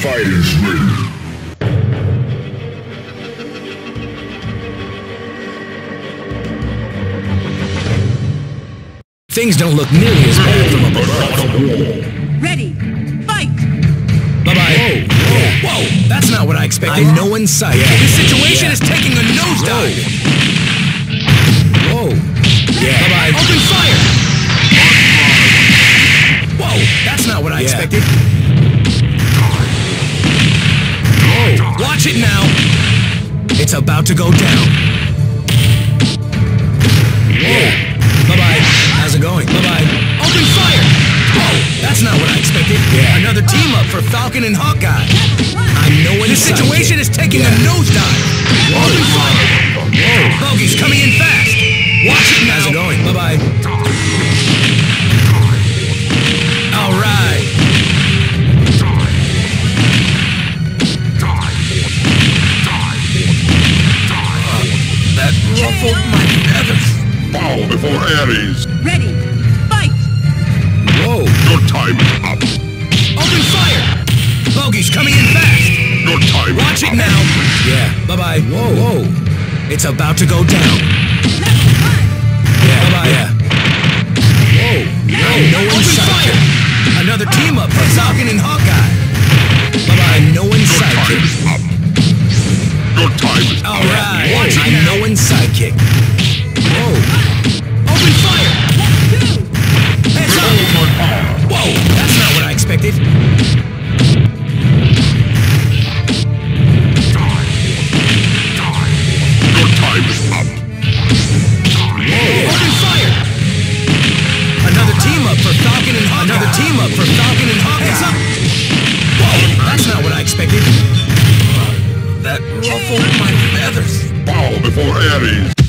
Fighters ready. Things don't look nearly as bad from up above. Ready. Fight. Bye-bye. Whoa, whoa, that's not what I expected. I'm no one sight. This situation is taking a nosedive. Whoa. Yeah. Bye-bye. Open fire. Whoa, that's not what I expected. Watch it now. It's about to go down. Whoa. Bye-bye. How's it going? Bye-bye. Open fire! Whoa, oh, that's not what I expected. Yeah. Another team up for Falcon and Hawkeye. I'm no one This situation is taking a nosedive. Open fire! Whoa. Bogey's coming in fast. Watch it now. How's it going? Bye-bye. Ruffled my feathers. Bow before Ares. Ready. Fight. Whoa. Your time is up. Open fire! Bogey's coming in fast. Your time Watch is it up. now. Yeah. Bye-bye. Whoa, whoa. It's about to go down. Level one. Yeah. Bye-bye. Yeah. Whoa. I'm no one's sight. Another team up for Falcon and I'm no sidekick. Whoa. Open fire! Heads up! Whoa. That's not what I expected. Your time is up. Open fire! Another team up for Falcon and. Another team up for Falcon and Hawkeye. Up! Whoa, that's not what I expected. That ruffled my feathers. Bow before Ares.